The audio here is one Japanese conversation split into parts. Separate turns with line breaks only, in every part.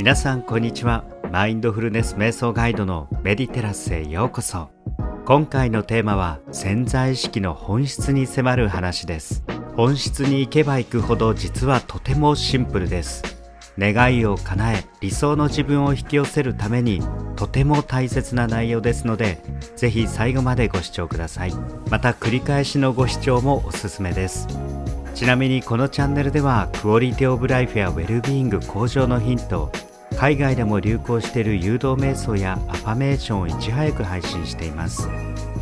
皆さんこんにちは。マインドフルネス瞑想ガイドのメディテラスへようこそ。今回のテーマは潜在意識の本質に迫る話です。本質に行けば行くほど実はとてもシンプルです。願いを叶え理想の自分を引き寄せるためにとても大切な内容ですのでぜひ最後までご視聴ください。また繰り返しのご視聴もおすすめです。ちなみにこのチャンネルではクオリティオブライフやウェルビーイング向上のヒント海外でも流行している誘導瞑想やアファメーションをいち早く配信しています。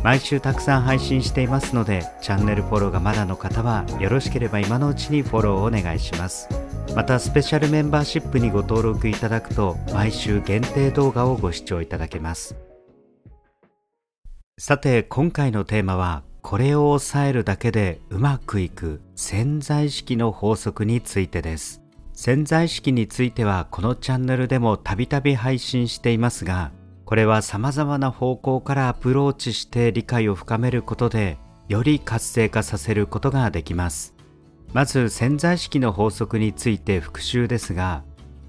毎週たくさん配信していますのでチャンネルフォローがまだの方はよろしければ今のうちにフォローをお願いします。またスペシャルメンバーシップにご登録いただくと毎週限定動画をご視聴いただけます。さて今回のテーマはこれを抑えるだけでうまくいく潜在意識の法則についてです。潜在意識についてはこのチャンネルでもたびたび配信していますがこれは様々な方向からアプローチして理解を深めることでより活性化させることができます。まず潜在意識の法則について復習ですが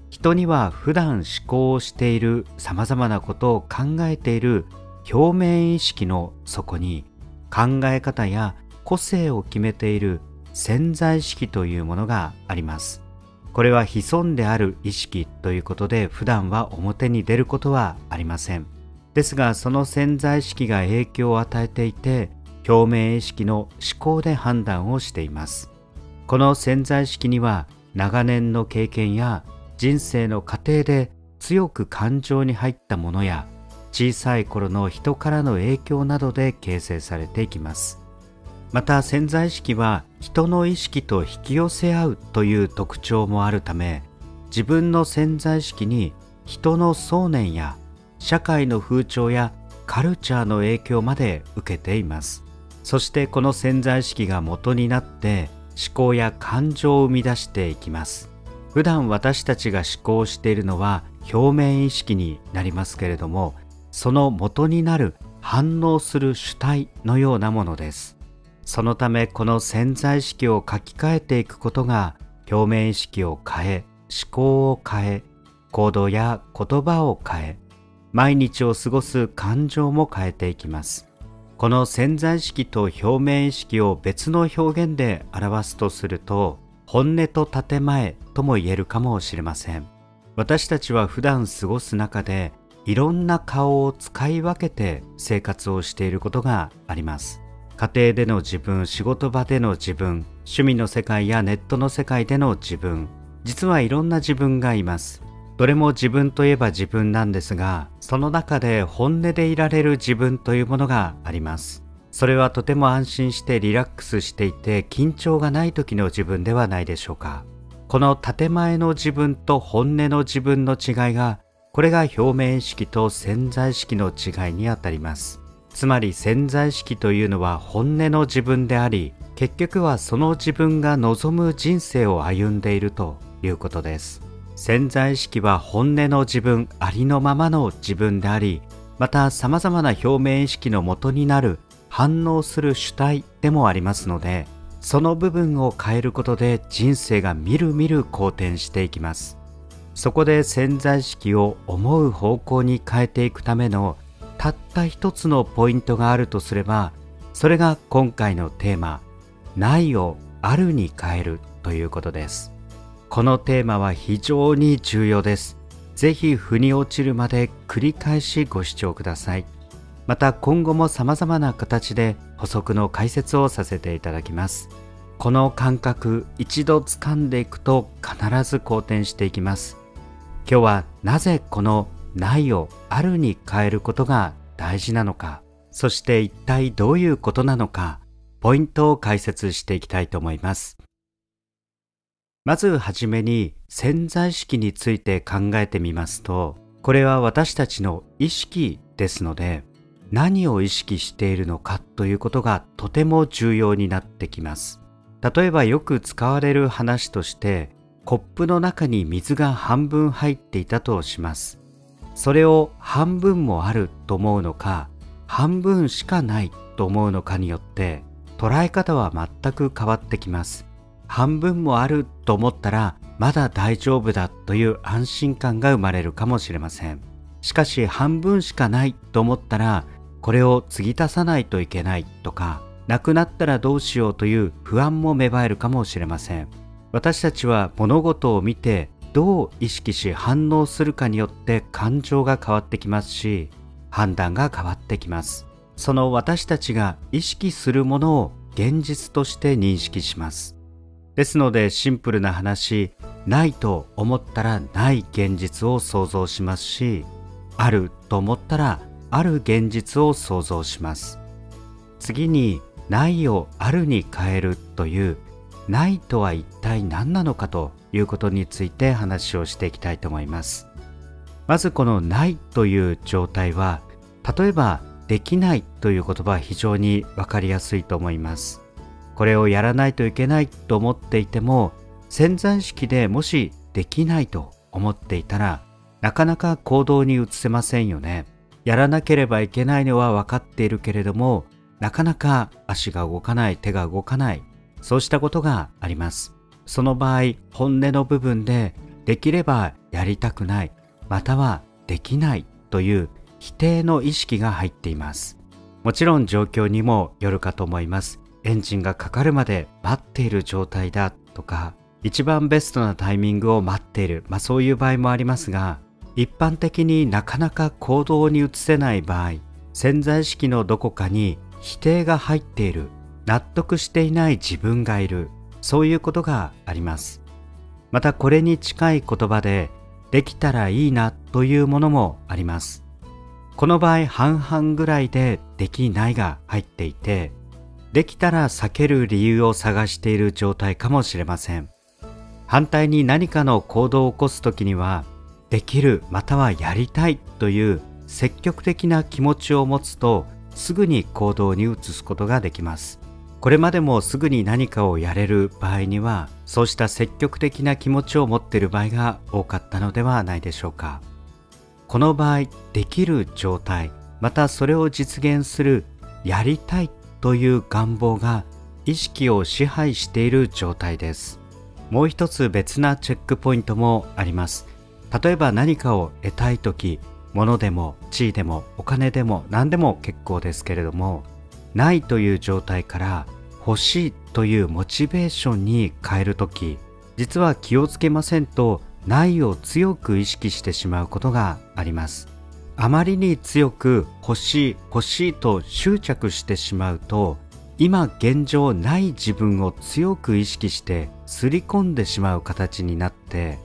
人には普段思考をしている様々なことを考えている表面意識の底に考え方や個性を決めている潜在意識というものがあります。これは潜んである意識ということで普段は表に出ることはありません。ですがその潜在意識が影響を与えていて表面意識の思考で判断をしています。この潜在意識には長年の経験や人生の過程で強く感情に入ったものや小さい頃の人からの影響などで形成されていきます。また潜在意識は人の意識と引き寄せ合うという特徴もあるため自分の潜在意識に人の想念や社会の風潮やカルチャーの影響まで受けています。そしてこの潜在意識が元になって思考や感情を生み出していきます。普段私たちが思考しているのは表面意識になりますけれどもその元になる反応する主体のようなものです。そのためこの潜在意識を書き換えていくことが表面意識を変え思考を変え行動や言葉を変え毎日を過ごす感情も変えていきます。この潜在意識と表面意識を別の表現で表すとすると本音と建前とも言えるかもしれません。私たちは普段過ごす中でいろんな顔を使い分けて生活をしていることがあります。家庭での自分仕事場での自分趣味の世界やネットの世界での自分。実はいろんな自分がいます。どれも自分といえば自分なんですがその中で本音でいられる自分というものがあります。それはとても安心してリラックスしていて緊張がない時の自分ではないでしょうか。この建前の自分と本音の自分の違いがこれが表面意識と潜在意識の違いにあたります。つまり潜在意識というのは本音の自分であり結局はその自分が望む人生を歩んでいるということです。潜在意識は本音の自分ありのままの自分でありまた様々な表面意識の元になる反応する主体でもありますのでその部分を変えることで人生がみるみる好転していきます。そこで潜在意識を思う方向に変えていくためのたった一つのポイントがあるとすればそれが今回のテーマ「ないをあるに変える」ということです。このテーマは非常に重要です。ぜひ腑に落ちるまで繰り返しご視聴ください。また今後も様々な形で補足の解説をさせていただきます。この感覚一度掴んでいくと必ず好転していきます。今日はなぜこのないをあるに変えることが大事なのか、そして一体どういうことなのか、ポイントを解説していきたいと思います。まずはじめに潜在意識について考えてみますと、これは私たちの意識ですので、何を意識しているのかということがとても重要になってきます。例えばよく使われる話として、コップの中に水が半分入っていたとします。それを半分もあると思うのか、半分しかないと思うのかによって捉え方は全く変わってきます。半分もあると思ったらまだ大丈夫だという安心感が生まれるかもしれませんしかし半分しかないと思ったらこれを継ぎ足さないといけないとかなくなったらどうしようという不安も芽生えるかもしれません私たちは物事を見てどう意識し反応するかによって感情が変わってきますし判断が変わってきます。その私たちが意識するものを現実として認識します。ですのでシンプルな話ないと思ったらない現実を想像しますしあると思ったらある現実を想像します。次にないをあるに変えるというないとは一体何なのかということについて話をしていきたいと思います。まずこのないという状態は例えばできないという言葉は非常に分かりやすいと思います。これをやらないといけないと思っていても潜在意識でもしできないと思っていたらなかなか行動に移せませんよね。やらなければいけないのは分かっているけれどもなかなか足が動かない手が動かないそうしたことがあります。その場合本音の部分でできればやりたくないまたはできないという否定の意識が入っています。もちろん状況にもよるかと思います。エンジンがかかるまで待っている状態だとか一番ベストなタイミングを待っている、まあ、そういう場合もありますが一般的になかなか行動に移せない場合潜在意識のどこかに否定が入っている納得していない自分がいるそういうことがあります。またこれに近い言葉でできたらいいなというものもあります。この場合半々ぐらいでできないが入っていてできたら避ける理由を探している状態かもしれません。反対に何かの行動を起こす時にはできるまたはやりたいという積極的な気持ちを持つとすぐに行動に移すことができます。これまでもすぐに何かをやれる場合にはそうした積極的な気持ちを持っている場合が多かったのではないでしょうか。この場合できる状態またそれを実現するやりたいという願望が意識を支配している状態です。もう一つ別なチェックポイントもあります。例えば何かを得たい時物でも地位でもお金でも何でも結構ですけれどもないという状態から欲しいというモチベーションに変える時実は気をつけませんとないを強く意識してしまうことがあります。あまりに強く欲しい欲しいと執着してしまうと今現状ない自分を強く意識してすり込んでしまう形になって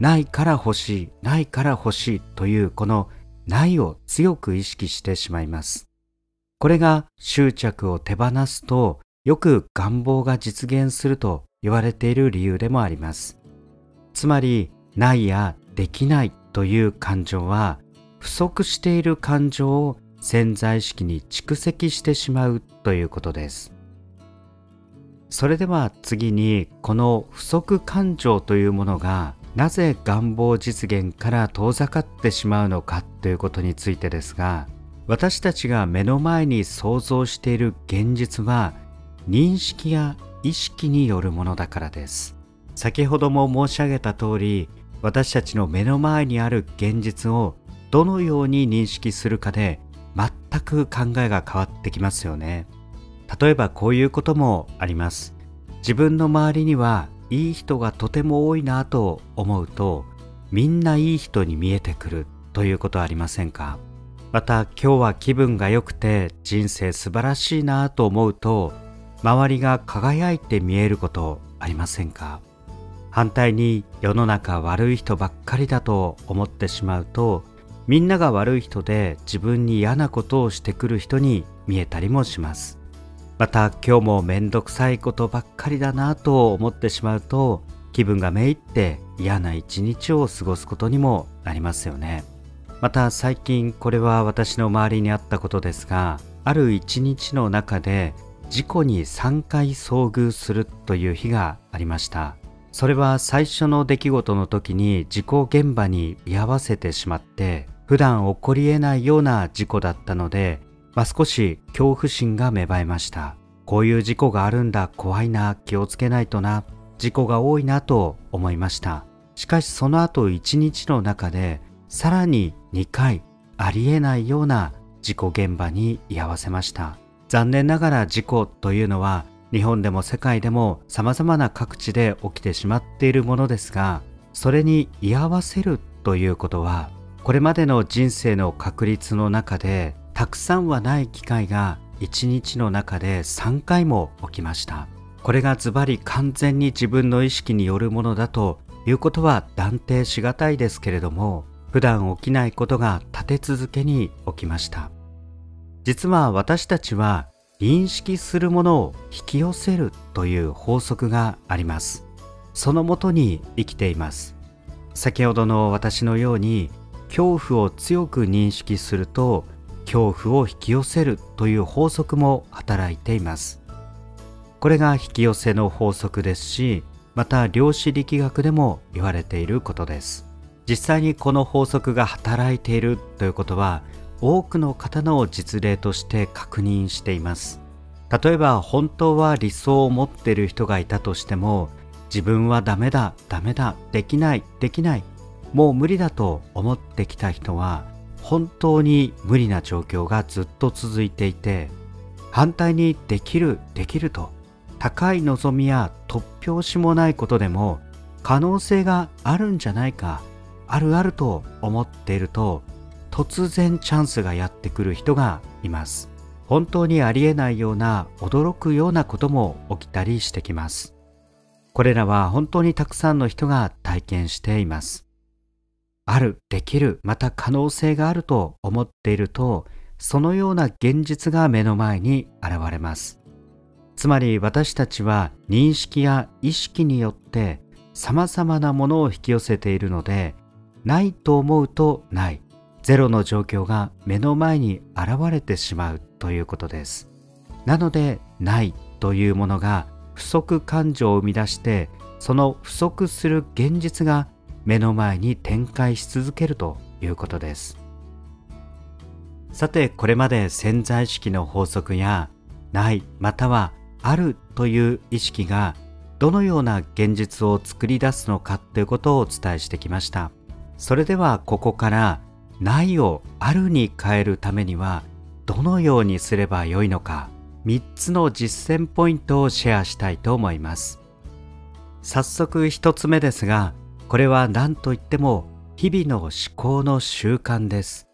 ないから欲しいないから欲しいというこのないを強く意識してしまいます。これが執着を手放すとよく願望が実現すると言われている理由でもあります。つまりないやできないという感情は不足している感情を潜在意識に蓄積してしまうということです。それでは次にこの不足感情というものがなぜ願望実現から遠ざかってしまうのかということについてですが私たちが目の前に想像している現実は認識や意識によるものだからです。先ほども申し上げた通り私たちの目の前にある現実をどのように認識するかで全く考えが変わってきますよね。例えばこういうこともあります。自分の周りにはいい人がとても多いなと思うとみんないい人に見えてくるということはありませんか？また今日は気分が良くて人生素晴らしいなと思うと周りが輝いて見えることありませんか？反対に世の中悪い人ばっかりだと思ってしまうとみんなが悪い人で自分に嫌なことをしてくる人に見えたりもします。また今日もめんどくさいことばっかりだなと思ってしまうと気分がめいって嫌な一日を過ごすことにもなりますよね。また最近これは私の周りにあったことですがある一日の中で事故に3回遭遇するという日がありました。それは最初の出来事の時に事故現場に居合わせてしまって普段起こり得ないような事故だったので、まあ、少し恐怖心が芽生えました。こういう事故があるんだ怖いな気をつけないとな事故が多いなと思いました。しかしその後1日の中でさらに2回ありえないような事故現場に居合わせました。残念ながら事故というのは日本でも世界でも様々な各地で起きてしまっているものですがそれに居合わせるということはこれまでの人生の確率の中でたくさんはない機会が1日の中で3回も起きました。これがズバリ完全に自分の意識によるものだということは断定しがたいですけれども普段起きないことが立て続けに起きました。実は私たちは認識するものを引き寄せるという法則があります。そのもとに生きています。先ほどの私のように恐怖を強く認識すると恐怖を引き寄せるという法則も働いています。これが引き寄せの法則ですしまた量子力学でも言われていることです。実際にこの法則が働いているということは多くの方の実例として確認しています。例えば本当は理想を持っている人がいたとしても自分はダメだダメだできないできないもう無理だと思ってきた人は本当に無理な状況がずっと続いていて反対にできるできると高い望みや突拍子もないことでも可能性があるんじゃないかあるあると思っていると突然チャンスがやってくる人がいます。本当にありえないような驚くようなことも起きたりしてきます。これらは本当にたくさんの人が体験しています。あるできるまた可能性があると思っているとそのような現実が目の前に現れます。つまり私たちは認識や意識によって様々なものを引き寄せているのでないと思うとない。ゼロの状況が目の前に現れてしまうということです。なのでないというものが不足感情を生み出してその不足する現実が目の前に展開し続けるということです。さてこれまで潜在意識の法則やないまたはあるという意識がどのような現実を作り出すのかということをお伝えしてきました。それではここからないをあるに変えるためにはどのようにすればよいのか3つの実践ポイントをシェアしたいと思います。早速1つ目ですがこれは何といっても日々の思考の習慣です。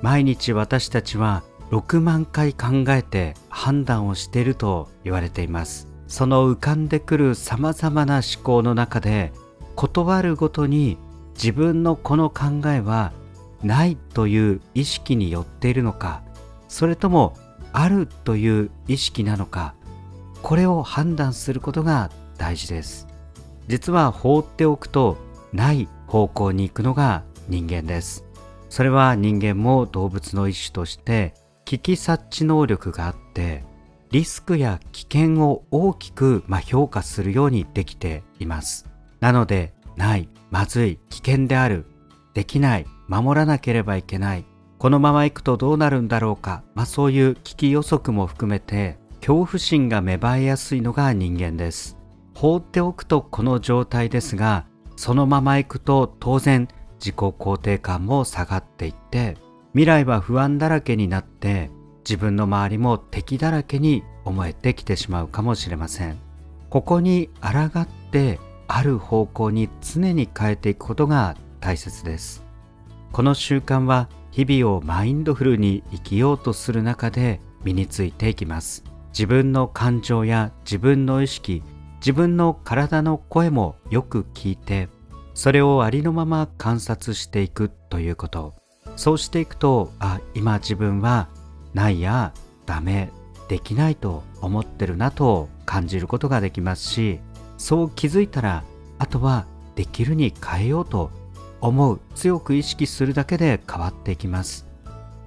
毎日私たちは6万回考えて判断をしていると言われています。その浮かんでくる様々な思考の中で断るごとに自分のこの考えはないという意識によっているのかそれともあるという意識なのかこれを判断することが大事です。実は放っておくとない方向に行くのが人間です。それは人間も動物の一種として危機察知能力があってリスクや危険を大きく、ま評価するようにできています。なのでないまずい危険であるできない守らなければいけないこのまま行くとどうなるんだろうか、まあ、そういう危機予測も含めて恐怖心が芽生えやすいのが人間です。放っておくとこの状態ですがそのまま行くと当然自己肯定感も下がっていって未来は不安だらけになって自分の周りも敵だらけに思えてきてしまうかもしれません。ここに抗ってある方向に常に変えていくことが大切です。この習慣は日々をマインドフルに生きようとする中で身についていきます。自分の感情や自分の意識自分の体の声もよく聞いてそれをありのまま観察していくということ。そうしていくとあ今自分はないやダメできないと思ってるなと感じることができますしそう気づいたらあとはできるに変えようと思う強く意識するだけで変わっていきます。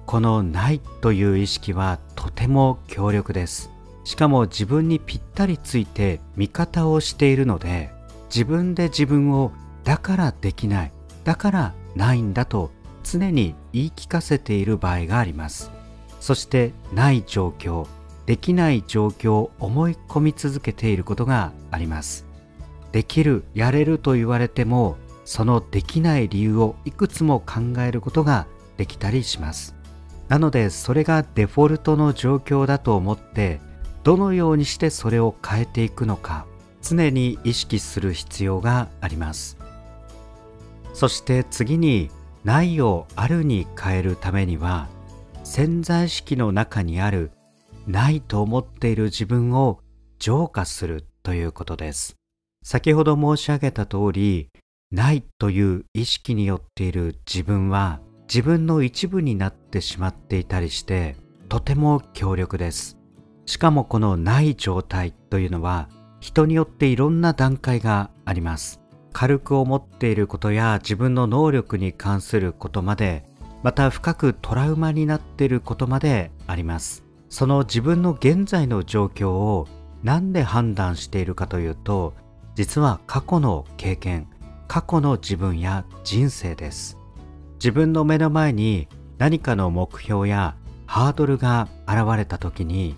このないという意識はとても強力です。しかも自分にぴったりついて味方をしているので自分で自分をだからできないだからないんだと常に言い聞かせている場合があります。そしてない状況できない状況を思い込み続けていることがあります。できるやれると言われてもそのできない理由をいくつも考えることができたりします。なのでそれがデフォルトの状況だと思ってどのようにしてそれを変えていくのか常に意識する必要があります。そして次にないをあるに変えるためには潜在意識の中にあるないと思っている自分を浄化するということです。先ほど申し上げた通りないという意識によっている自分は自分の一部になってしまっていたりしてとても強力です。しかもこのない状態というのは人によっていろんな段階があります。軽く思っていることや自分の能力に関することまでまた深くトラウマになっていることまであります。その自分の現在の状況を何で判断しているかというと実は過去の経験過去の自分や人生です。自分の目の前に何かの目標やハードルが現れた時に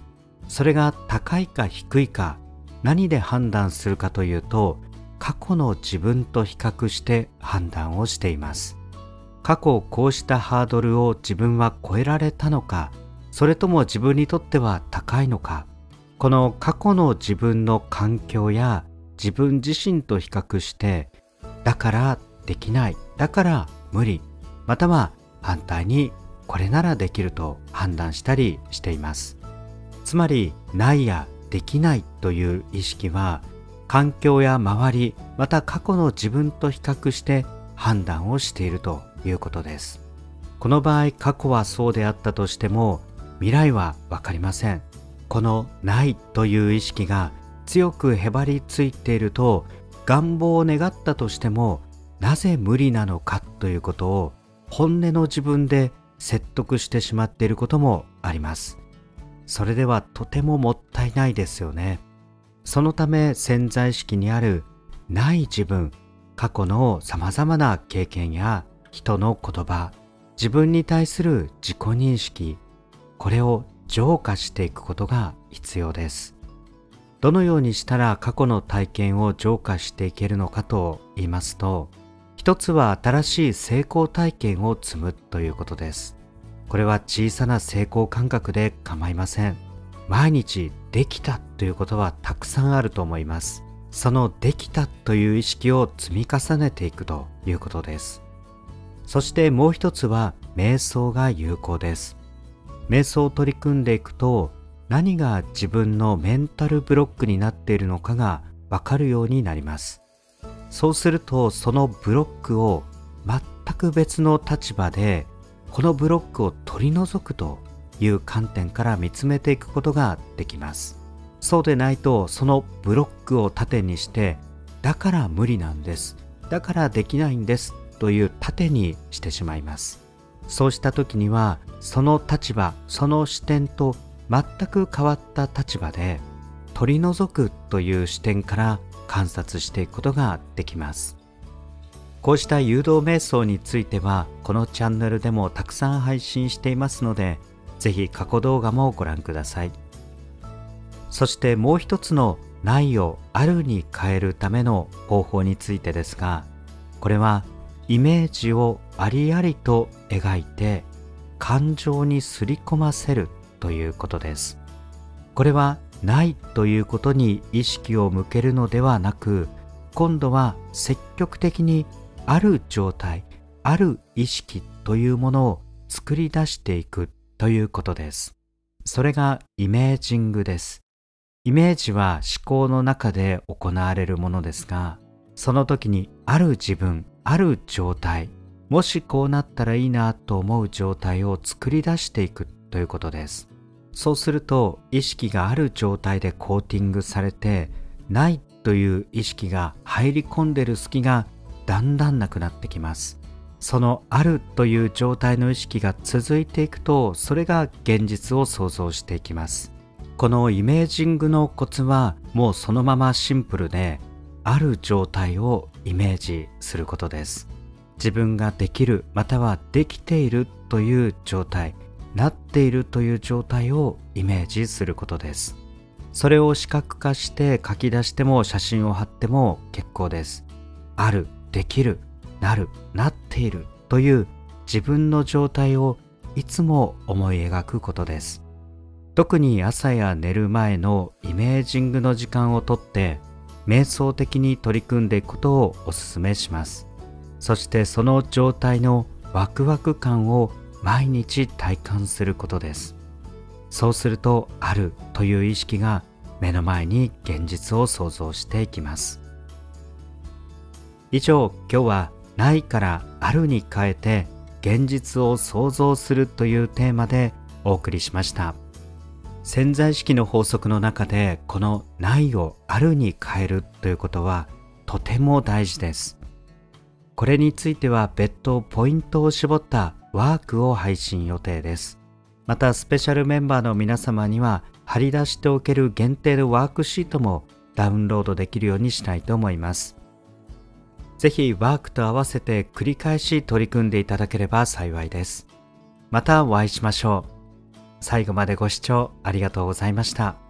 それが高いか低いか何で判断するかというと過去の自分と比較して判断をしています。過去こうしたハードルを自分は超えられたのかそれとも自分にとっては高いのかこの過去の自分の環境や自分自身と比較してだからできないだから無理または反対にこれならできると判断したりしています。つまりないやできないという意識は環境や周りまた過去の自分と比較して判断をしているということです。この場合過去はそうであったとしても未来は分かりません。このないという意識が強くへばりついていると願望を願ったとしてもなぜ無理なのかということを本音の自分で説得してしまっていることもあります。それではとてももったいないですよね。そのため潜在意識にあるない自分過去の様々な経験や人の言葉自分に対する自己認識これを浄化していくことが必要です。どのようにしたら過去の体験を浄化していけるのかと言いますと一つは新しい成功体験を積むということです。これは小さな成功感覚で構いません。毎日できたということはたくさんあると思います。そのできたという意識を積み重ねていくということです。そしてもう一つは瞑想が有効です。瞑想を取り組んでいくと何が自分のメンタルブロックになっているのかがわかるようになります。そうするとそのブロックを全く別の立場でこのブロックを取り除くという観点から見つめていくことができます。そうでないとそのブロックを盾にしてだから無理なんです。だからできないんですという盾にしてしまいます。そうした時にはその立場その視点と全く変わった立場で取り除くという視点から観察していくことができます。こうした誘導瞑想についてはこのチャンネルでもたくさん配信していますのでぜひ過去動画もご覧ください。そしてもう一つのないをあるに変えるための方法についてですがこれはイメージをありありと描いて感情にすり込ませるということです。これはないということに意識を向けるのではなく今度は積極的にある状態ある意識というものを作り出していくということです。それがイメージングです。イメージは思考の中で行われるものですがその時にある自分ある状態もしこうなったらいいなと思う状態を作り出していくということです。そうすると意識がある状態でコーティングされてないという意識が入り込んでる隙がだんだんなくなってきます。そのあるという状態の意識が続いていくとそれが現実を想像していきます。このイメージングのコツはもうそのままシンプルである状態をイメージすることです。自分ができるまたはできているという状態。なっているという状態をイメージすることです。それを視覚化して書き出しても写真を貼っても結構です。あるできるなるなっているという自分の状態をいつも思い描くことです。特に朝や寝る前のイメージングの時間をとって瞑想的に取り組んでいくことをお勧めします。そしてその状態のワクワク感を毎日体感することです。そうするとあるという意識が目の前に現実を想像していきます。以上今日はないからあるに変えて現実を想像するというテーマでお送りしました。潜在意識の法則の中でこのないをあるに変えるということはとても大事です。これについては別途ポイントを絞ったワークを配信予定ですまたスペシャルメンバーの皆様には貼り出しておける限定のワークシートもダウンロードできるようにしたいと思いますぜひワークと合わせて繰り返し取り組んでいただければ幸いです。またお会いしましょう。最後までご視聴ありがとうございました。